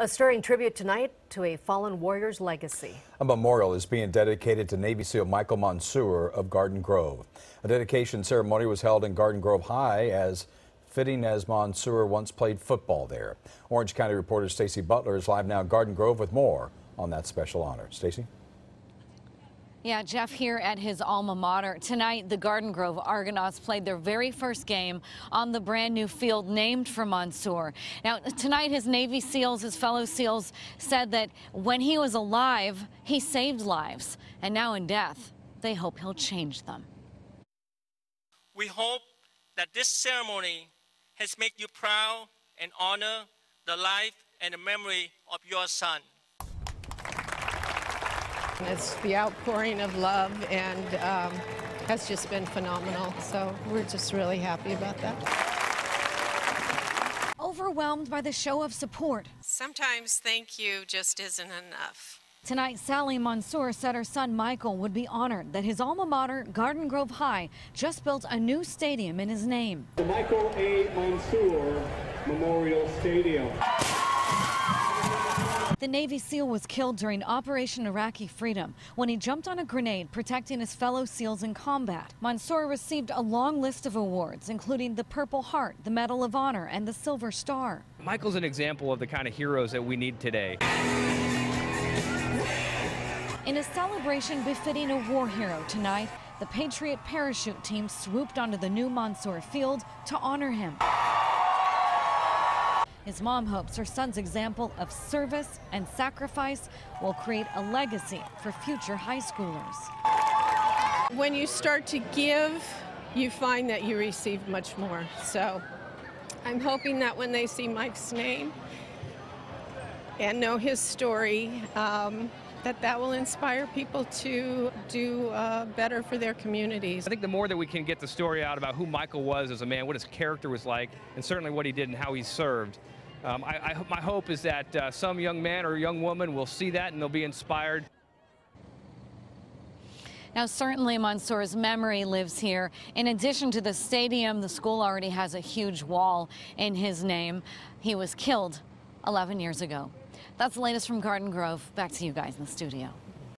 A stirring tribute tonight to a fallen warrior's legacy. A memorial is being dedicated to Navy SEAL Michael Monsoor of Garden Grove. A dedication ceremony was held in Garden Grove High as fitting as Monsoor once played football there. Orange County reporter Stacey Butler is live now in Garden Grove with more on that special honor. Stacey? Yeah, Jeff here at his alma mater. Tonight, the Garden Grove Argonauts played their very first game on the brand new field named for Monsoor. Now, tonight, his Navy SEALs, his fellow SEALs, said that when he was alive, he saved lives. And now in death, they hope he'll change them. We hope that this ceremony has made you proud and honor the life and the memory of your son. It's the outpouring of love and um, has just been phenomenal. So we're just really happy about that. Overwhelmed by the show of support. Sometimes thank you just isn't enough. Tonight, Sally Monsoor said her son Michael would be honored that his alma mater, Garden Grove High, just built a new stadium in his name. The Michael A. Monsoor Memorial Stadium. The Navy SEAL was killed during Operation Iraqi Freedom when he jumped on a grenade protecting his fellow SEALs in combat. Monsoor received a long list of awards, including the Purple Heart, the Medal of Honor, and the Silver Star. Michael's an example of the kind of heroes that we need today. In a celebration befitting a war hero tonight, the Patriot parachute team swooped onto the new Monsoor field to honor him. His mom hopes her son's example of service and sacrifice will create a legacy for future high schoolers. When you start to give, you find that you receive much more. So I'm hoping that when they see Mike's name and know his story, um, that that will inspire people to do uh, better for their communities. I think the more that we can get the story out about who Michael was as a man, what his character was like, and certainly what he did and how he served, um, I, I, my hope is that uh, some young man or young woman will see that and they'll be inspired. Now, certainly Monsoor's memory lives here. In addition to the stadium, the school already has a huge wall in his name. He was killed 11 years ago. That's the latest from Garden Grove. Back to you guys in the studio.